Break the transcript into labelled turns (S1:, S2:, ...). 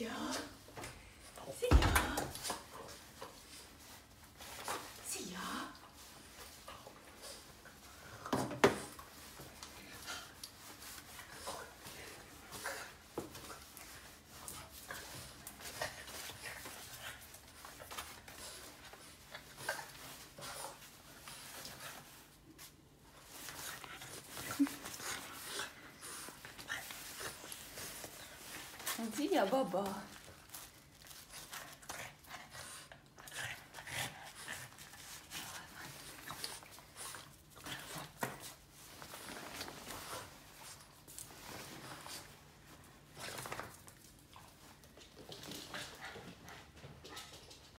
S1: yeah. Зия баба.